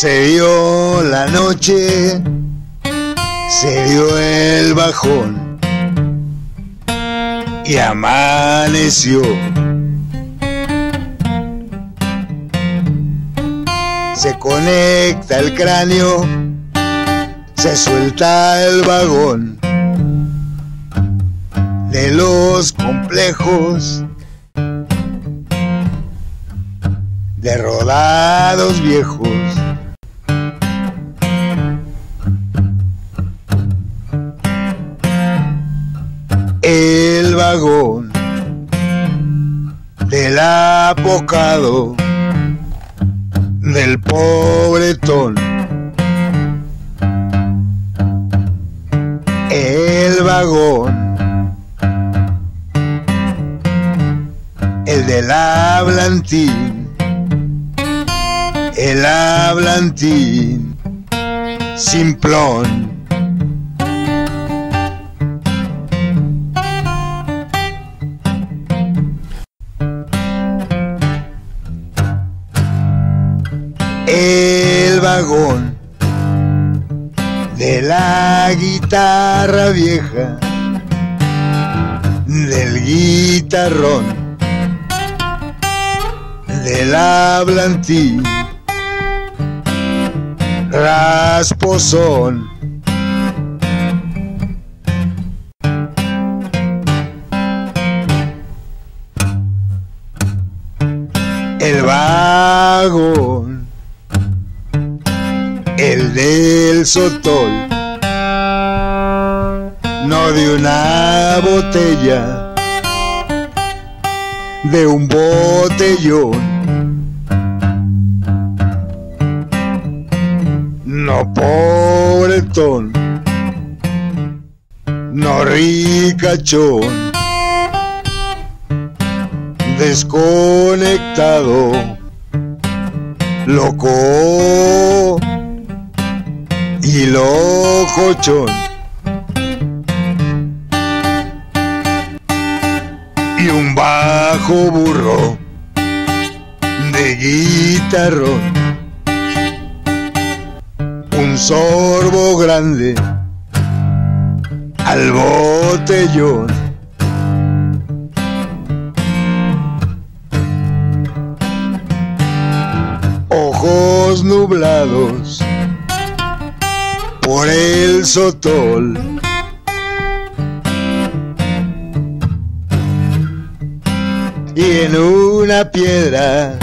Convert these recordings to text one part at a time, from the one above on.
Se dio la noche, se dio el bajón y amaneció. Se conecta el cráneo, se suelta el vagón de los complejos de rodados viejos. Vagón del apocado del pobretón. El vagón, el del hablantín, el hablantín, simplón. De la guitarra vieja, del guitarrón, del hablantín, rasposón. El vagón, del sotol, no de una botella, de un botellón. No pobretón, no ricachón, desconectado, loco y locochón. Y un bajo burro de guitarrón un sorbo grande al botellón. Ojos nublados por el sotol. Y en una piedra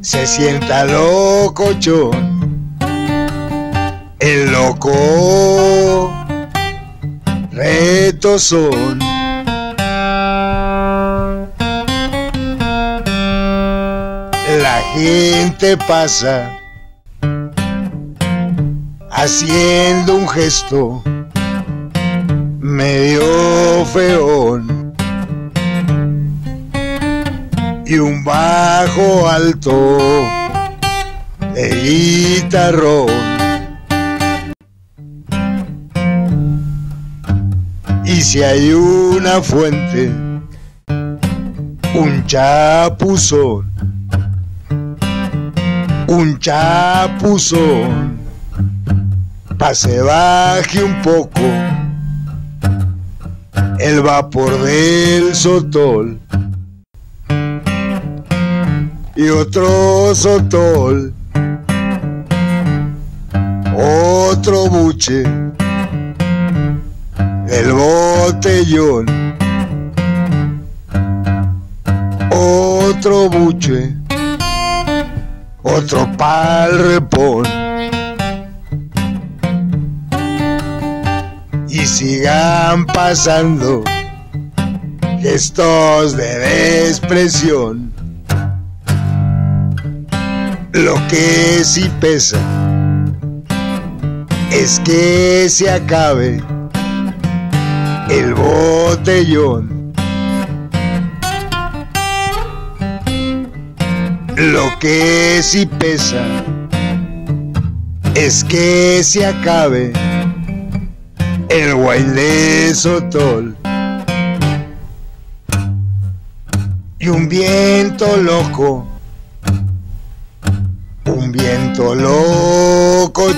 se sienta locochón, el loco retozón. Gente pasa haciendo un gesto medio feón y un bajo alto de guitarrón. Y si hay una fuente, un chapuzón, un chapuzón, pa' se baje un poco el vapor del sotol. Y otro sotol, otro buche, el botellón, otro buche, otro pal repón. Y sigan pasando gestos de despresión lo que sí pesa es que se acabe el botellón. Lo que sí pesa es que se acabe el wine de Sotol. y un viento loco, un viento locochón